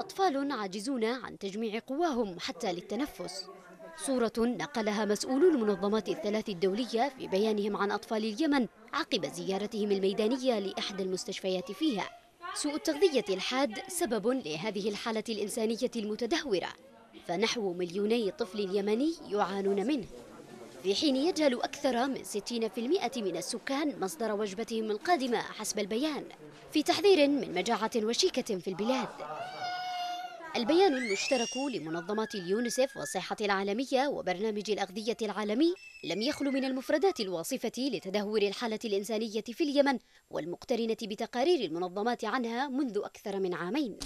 أطفال عاجزون عن تجميع قواهم حتى للتنفس. صورة نقلها مسؤولو المنظمات الثلاث الدولية في بيانهم عن أطفال اليمن عقب زيارتهم الميدانية لإحدى المستشفيات فيها. سوء التغذية الحاد سبب لهذه الحالة الإنسانية المتدهورة. فنحو مليوني طفل يمني يعانون منه. في حين يجهل أكثر من 60% من السكان مصدر وجبتهم القادمة حسب البيان. في تحذير من مجاعة وشيكة في البلاد. البيان المشترك لمنظمات اليونسف والصحة العالمية وبرنامج الأغذية العالمي لم يخل من المفردات الواصفة لتدهور الحالة الإنسانية في اليمن والمقترنة بتقارير المنظمات عنها منذ أكثر من عامين.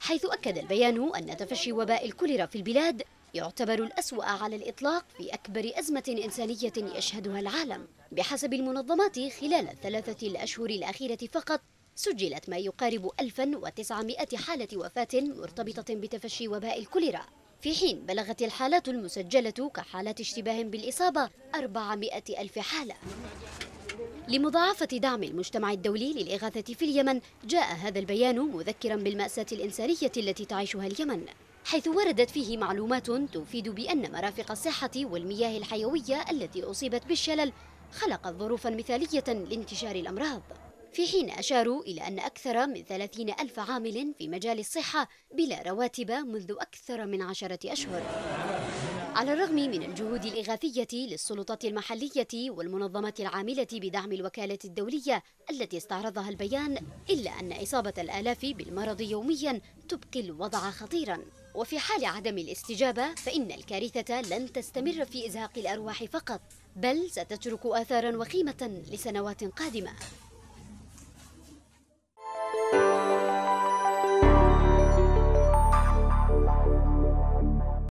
حيث أكد البيان أن تفشي وباء الكوليرا في البلاد يعتبر الأسوأ على الإطلاق في أكبر أزمة إنسانية يشهدها العالم. بحسب المنظمات خلال الثلاثة الأشهر الأخيرة فقط سجلت ما يقارب 1900 حالة وفاة مرتبطة بتفشي وباء الكوليرا. في حين بلغت الحالات المسجلة كحالات اشتباه بالإصابة 400 ألف حالة. لمضاعفة دعم المجتمع الدولي للإغاثة في اليمن جاء هذا البيان مذكرا بالمأساة الإنسانية التي تعيشها اليمن حيث وردت فيه معلومات تفيد بأن مرافق الصحة والمياه الحيوية التي أصيبت بالشلل خلقت ظروفا مثالية لانتشار الأمراض. في حين أشاروا إلى أن أكثر من ثلاثين ألف عامل في مجال الصحة بلا رواتب منذ أكثر من عشرة أشهر. على الرغم من الجهود الإغاثية للسلطات المحلية والمنظمات العاملة بدعم الوكالة الدولية التي استعرضها البيان إلا أن إصابة الآلاف بالمرض يوميا تبقي الوضع خطيرا. وفي حال عدم الاستجابة فإن الكارثة لن تستمر في إزهاق الأرواح فقط بل ستترك آثارا وخيمة لسنوات قادمة.